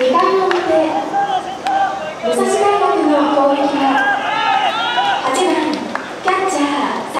2回表武蔵大学の攻撃は